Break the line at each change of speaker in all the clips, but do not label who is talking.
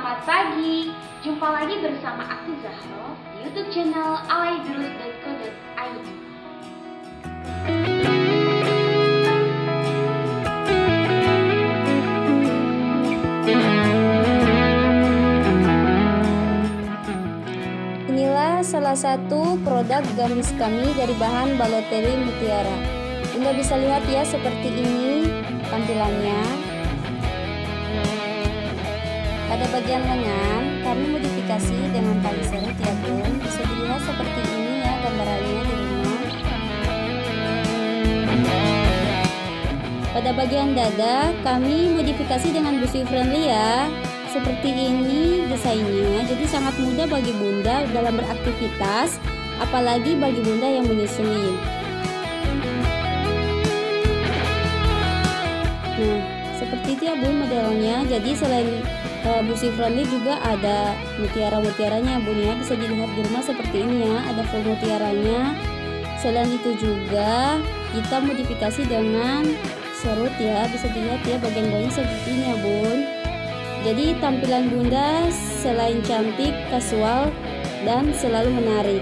selamat pagi. Jumpa lagi bersama aku Zahro di YouTube channel alaidruid.co.id.
Inilah salah satu produk gamis kami dari bahan baloteri mutiara. Bunda bisa lihat ya seperti ini tampilannya. Pada bagian lengan, kami modifikasi dengan tali serut ya bun. Bisa dilihat seperti ini ya gambarannya di rumah. Pada bagian dada, kami modifikasi dengan busi friendly ya. Seperti ini desainnya, jadi sangat mudah bagi bunda dalam beraktivitas, apalagi bagi bunda yang menyusui. Nah, seperti itu ya bun modelnya. Jadi selain uh, busi friendly juga ada mutiara-mutiaranya bun ya. Bisa dilihat di rumah seperti ini ya, ada full mutiaranya. Selain itu juga kita modifikasi dengan serut ya, bisa dilihat ya bagian bawahnya seperti ini ya bun. Jadi tampilan Bunda selain cantik, kasual, dan selalu menarik.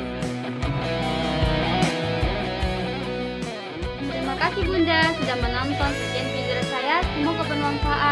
Terima kasih Bunda sudah menonton video saya. Semoga bermanfaat.